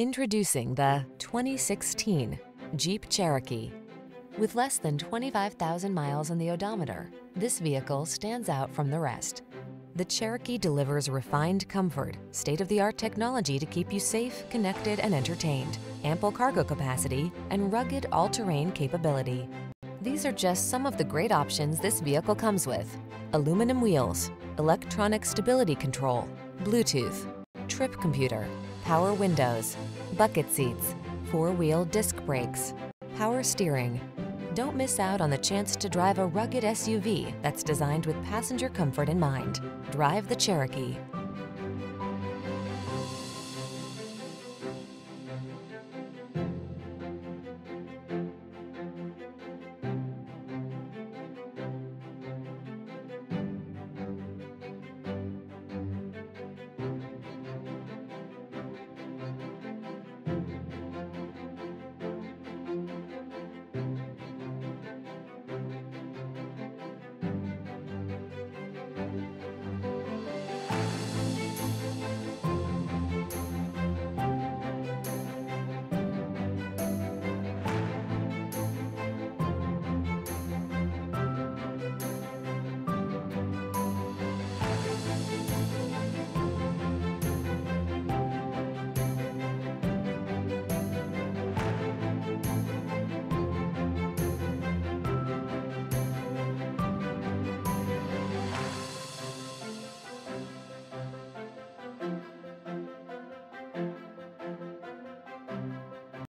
Introducing the 2016 Jeep Cherokee. With less than 25,000 miles on the odometer, this vehicle stands out from the rest. The Cherokee delivers refined comfort, state-of-the-art technology to keep you safe, connected, and entertained, ample cargo capacity, and rugged all-terrain capability. These are just some of the great options this vehicle comes with. Aluminum wheels, electronic stability control, Bluetooth, trip computer, power windows, bucket seats, four-wheel disc brakes, power steering. Don't miss out on the chance to drive a rugged SUV that's designed with passenger comfort in mind. Drive the Cherokee.